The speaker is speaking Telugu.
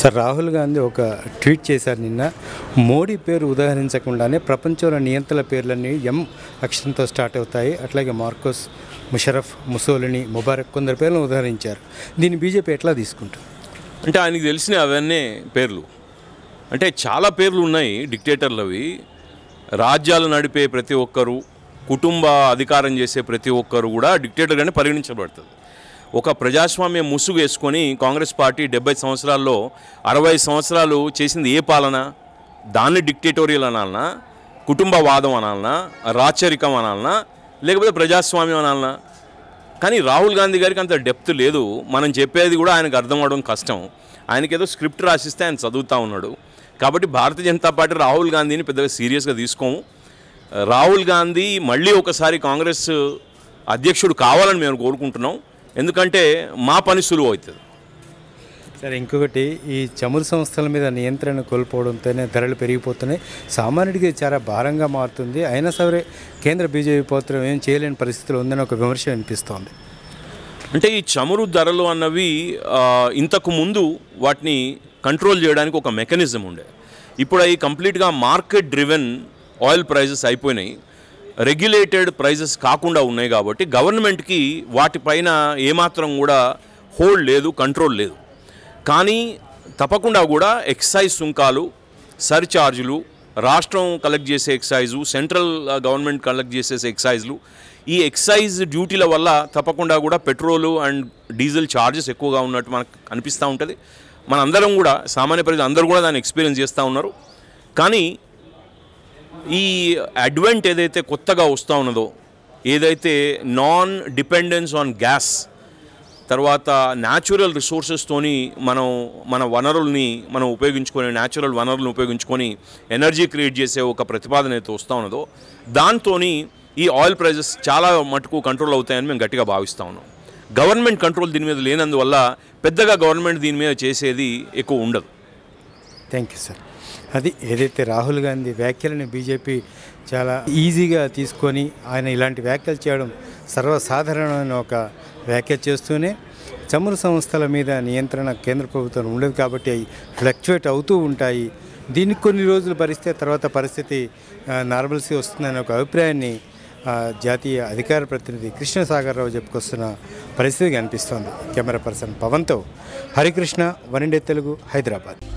సార్ రాహుల్ గాంధీ ఒక ట్వీట్ చేశారు నిన్న. మోడీ పేరు ఉదాహరించకుండానే ప్రపంచంలో నియంత్రణ పేర్లన్నీ ఎం అక్షరంతో స్టార్ట్ అవుతాయి. అట్లాగే మార్కోస్ ముషరఫ్ ముసోలిని ముబారక్ కొందరు పేర్లను ఉదాహరించారు. దీన్ని బీజేపీ ఎట్లా తీసుకుంటారు అంటే ఆయనకు తెలిసిన అవన్నీ పేర్లు. అంటే చాలా పేర్లు ఉన్నాయి డిక్టేటర్లు అవి. రాజ్యాలు నడిపే ప్రతి ఒక్కరు కుటుంబ అధికారం చేసే ప్రతి ఒక్కరు కూడా డిక్టేటర్గానే పరిగణించబడుతుంది ఒక ప్రజాస్వామ్య ముసుగు వేసుకొని కాంగ్రెస్ పార్టీ డెబ్బై సంవత్సరాల్లో అరవై సంవత్సరాలు చేసింది ఏ పాలన? దాన్ని డిక్టేటోరియల్ అనాలనా? కుటుంబవాదం అనాలనా? రాచరికం అనాలనా? లేకపోతే ప్రజాస్వామ్యం అనాలనా? కానీ రాహుల్ గాంధీ గారికి అంత డెప్త్ లేదు. మనం చెప్పేది కూడా ఆయనకు అర్థం అవడం కష్టం. ఆయనకి ఏదో స్క్రిప్ట్ రాసిస్తే ఆయన చదువుతూ ఉన్నాడు. కాబట్టి భారతీయ జనతా పార్టీ రాహుల్ గాంధీని పెద్దగా సీరియస్గా తీసుకోము. రాహుల్ గాంధీ మళ్ళీ ఒకసారి కాంగ్రెస్ అధ్యక్షుడు కావాలని మేము కోరుకుంటున్నాం. ఎందుకంటే మా పని సులువు అవుతుంది. సరే ఇంకొకటి ఈ చమురు సంస్థల మీద నియంత్రణ కోల్పోవడంతోనే ధరలు పెరిగిపోతున్నాయి. సామాన్యుడికి చాలా భారంగా మారుతుంది. అయినా సరే కేంద్ర బీజేపీ పోత్రం ఏం చేయలేని పరిస్థితిలో ఉందని ఒక విమర్శ వినిపిస్తోంది. అంటే ఈ చమురు ధరలు అన్నవి ఇంతకు ముందు వాటిని కంట్రోల్ చేయడానికి ఒక మెకానిజం ఉండే. ఇప్పుడు అవి కంప్లీట్గా మార్కెట్ డ్రివెన్ ఆయిల్ ప్రైజెస్ అయిపోయినాయి. రెగ్యులేటెడ్ ప్రైజెస్ కాకుండా ఉన్నాయి కాబట్టి గవర్నమెంట్కి వాటిపైన ఏమాత్రం కూడా హోల్డ్ లేదు కంట్రోల్ లేదు. కానీ తప్పకుండా కూడా ఎక్సైజ్ సుంకాలు సర్ఛార్జులు రాష్ట్రం కలెక్ట్ చేసే ఎక్సైజు సెంట్రల్ గవర్నమెంట్ కలెక్ట్ చేసే ఎక్సైజ్లు ఈ ఎక్సైజ్ డ్యూటీల వల్ల తప్పకుండా కూడా పెట్రోలు అండ్ డీజిల్ ఛార్జెస్ ఎక్కువగా ఉన్నట్టు మనకు అనిపిస్తూ ఉంటుంది. మన అందరం కూడా సామాన్య ప్రజలు అందరూ కూడా దాన్ని ఎక్స్పీరియన్స్ చేస్తూ ఉన్నారు. కానీ ఈ అడ్వెంట్ ఏదైతే కొత్తగా వస్తూ ఉన్నదో ఏదైతే నాన్ డిపెండెన్స్ ఆన్ గ్యాస్ తర్వాత న్యాచురల్ రిసోర్సెస్తోని మనం మన వనరుల్ని మనం ఉపయోగించుకొని న్యాచురల్ వనరులను ఉపయోగించుకొని ఎనర్జీ క్రియేట్ చేసే ఒక ప్రతిపాదన అయితే వస్తూ ఉన్నదో దాంతో ఈ ఆయిల్ ప్రైజెస్ చాలా మటుకు కంట్రోల్ అవుతాయని మేము గట్టిగా భావిస్తూ ఉన్నాం. గవర్నమెంట్ కంట్రోల్ దీని మీద లేనందువల్ల పెద్దగా గవర్నమెంట్ దీని మీద చేసేది ఎక్కువ ఉండదు. Thank you sir. అది ఏదైతే రాహుల్ గాంధీ వ్యాఖ్యలను బీజేపీ చాలా ఈజీగా తీసుకొని ఆయన ఇలాంటి వ్యాఖ్యలు చేయడం సర్వసాధారణమైన ఒక వ్యాఖ్య చేస్తూనే చమురు సంస్థల మీద నియంత్రణ కేంద్ర ప్రభుత్వం ఉండదు కాబట్టి అవి ఫ్లక్చువేట్ అవుతూ ఉంటాయి. దీనికి కొన్ని రోజులు భరిస్తే తర్వాత పరిస్థితి నార్మల్సీ వస్తుందనే ఒక అభిప్రాయాన్ని జాతీయ అధికార ప్రతినిధి కృష్ణసాగర్ రావు చెప్పుకొస్తున్న పరిస్థితి కనిపిస్తోంది కెమెరా పర్సన్ పవన్తో హరికృష్ణ వన్ తెలుగు హైదరాబాద్.